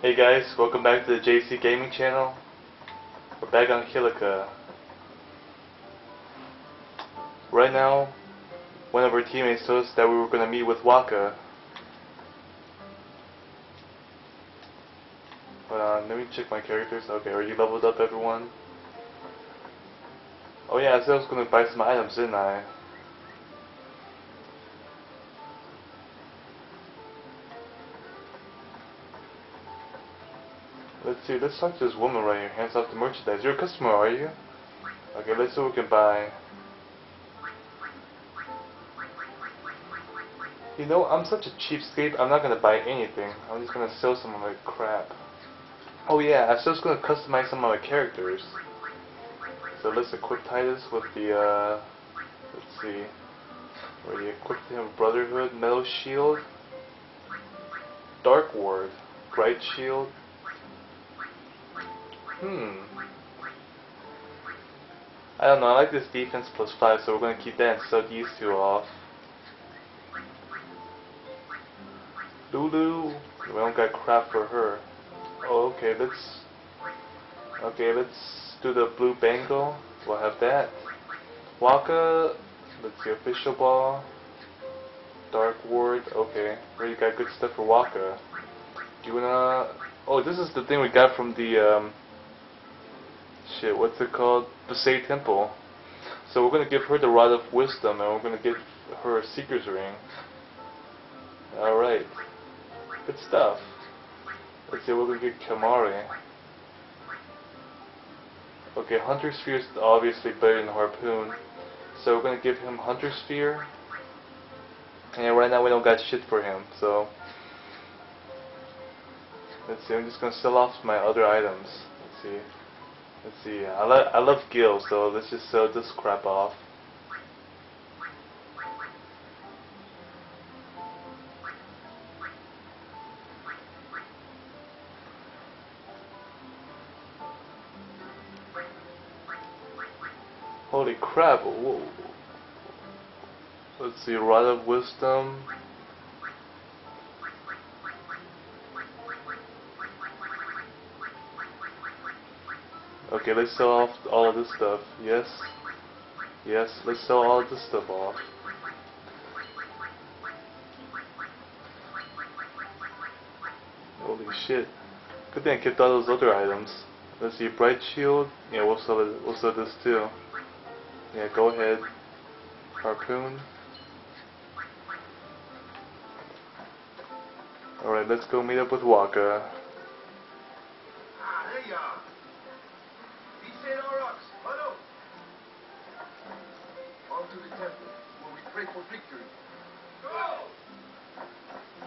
Hey guys, welcome back to the JC Gaming channel. We're back on Kilika. Right now, one of our teammates told us that we were going to meet with Wakka. Hold on, let me check my characters. Okay, are you leveled up everyone? Oh yeah, I said I was going to buy some items, didn't I? Let's see, let's talk to this woman right here. Hands off the merchandise. You're a customer, are you? Okay, let's see what we can buy. You know, I'm such a cheapskate, I'm not gonna buy anything. I'm just gonna sell some of my crap. Oh yeah, I was just gonna customize some of my characters. So let's equip Tidus with the, uh, let's see. Where you equip him Brotherhood, Metal Shield, Dark Ward, Bright Shield, Hmm. I don't know, I like this defense plus 5, so we're going to keep that and sub these two off. Lulu, we don't got crap for her. Oh, okay, let's... Okay, let's do the blue bangle. We'll have that. Wakka, let's see, official ball. Dark ward, okay. Really got good stuff for Wakka. Do you wanna... Oh, this is the thing we got from the, um, shit, what's it called? Besaid Temple. So we're gonna give her the Rod of Wisdom, and we're gonna give her a Seeker's Ring. Alright. Good stuff. Let's see, we're gonna get Kimahri. Okay, Hunter is obviously better than Harpoon. So we're gonna give him Hunter Spear. And right now we don't got shit for him, so... Let's see, I'm just gonna sell off my other items. Let's see. Let's see. I, lo I love Gil, so let's just sell this crap off. Holy crap. Whoa. Let's see. Rod of Wisdom. Okay, let's sell off all of this stuff. Yes. Yes, let's sell all of this stuff off. Holy shit. Good thing I kept all those other items. Let's see, Bright Shield. Yeah, we'll sell it. We'll sell this too. Yeah, go ahead. Harpoon. Alright, let's go meet up with Wakka. Pray for victory. Go!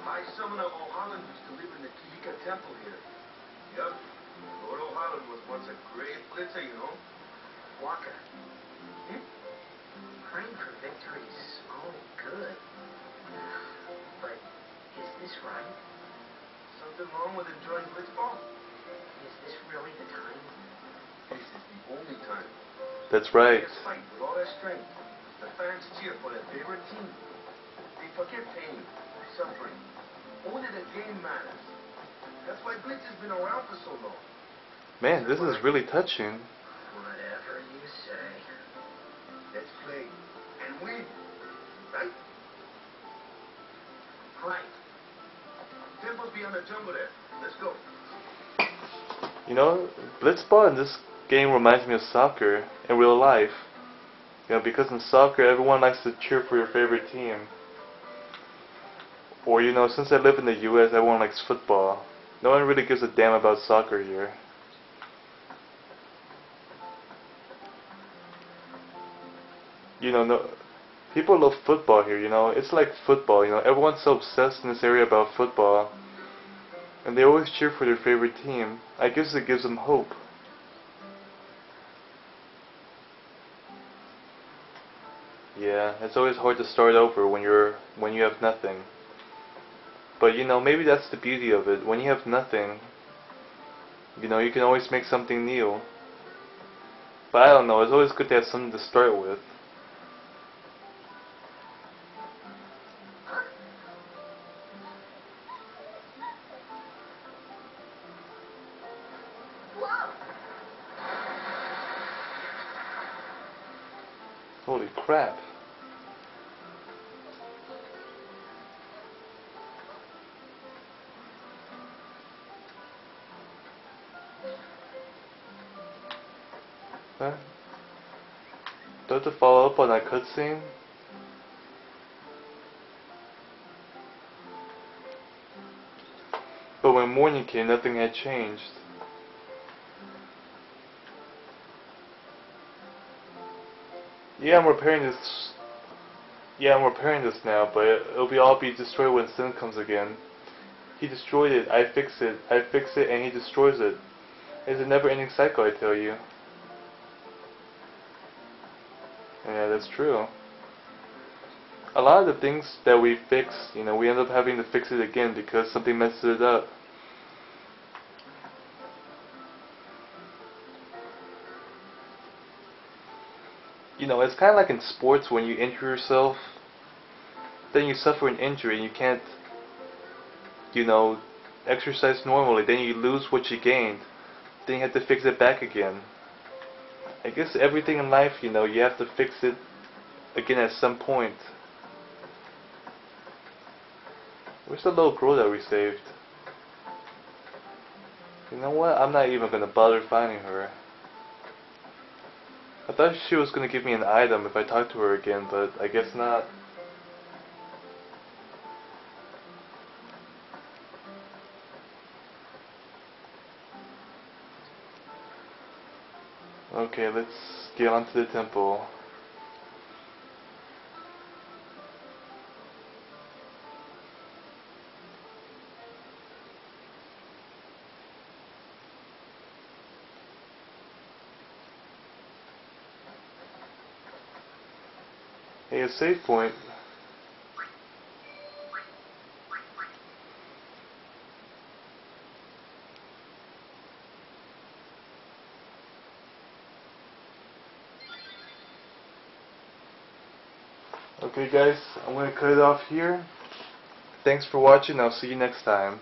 High Summoner Ohalland used to live in the Kilika temple here. Yep. Lord Ohalland was once a great blitzer, you know. Wakka. Hmm? Praying for victory is all good. But is this right? Something wrong with enjoying blitzball? Is this really the time? This is the only time. That's right. Let's fight with all our strength. The fans cheer for their favorite team. They forget pain, suffering. Only the game matters. That's why Blitz has been around for so long. Man, this is really touching. Whatever you say. Let's play and win. Right? Right. Temple's beyond the jungle there. Let's go. You know, Blitzball in this game reminds me of soccer in real life. You know, because in soccer, everyone likes to cheer for your favorite team. Or, you know, since I live in the U.S., everyone likes football. No one really gives a damn about soccer here. You know, no, people love football here, you know. It's like football, you know. Everyone's so obsessed in this area about football. And they always cheer for their favorite team. I guess it gives them hope. Yeah, it's always hard to start over when you're when you have nothing. But you know, maybe that's the beauty of it. When you have nothing, you know, you can always make something new. But I don't know, it's always good to have something to start with. Holy crap. Huh? Do I have to follow up on that cutscene? But when morning came, nothing had changed. Yeah, I'm repairing this. Yeah, I'm repairing this now, but it'll be all be destroyed when Sin comes again. He destroyed it, I fix it, I fix it, and he destroys it. It's a never-ending cycle, I tell you. That's true. A lot of the things that we fix, you know, we end up having to fix it again because something messes it up. You know, it's kind of like in sports when you injure yourself, then you suffer an injury and you can't, you know, exercise normally, then you lose what you gained, then you have to fix it back again. I guess everything in life, you know, you have to fix it again at some point. Where's the little girl that we saved? You know what? I'm not even gonna bother finding her. I thought she was gonna give me an item if I talked to her again, but I guess not. Okay, let's get on to the temple. Hey, a save point. Okay guys, I'm going to cut it off here. Thanks for watching, I'll see you next time.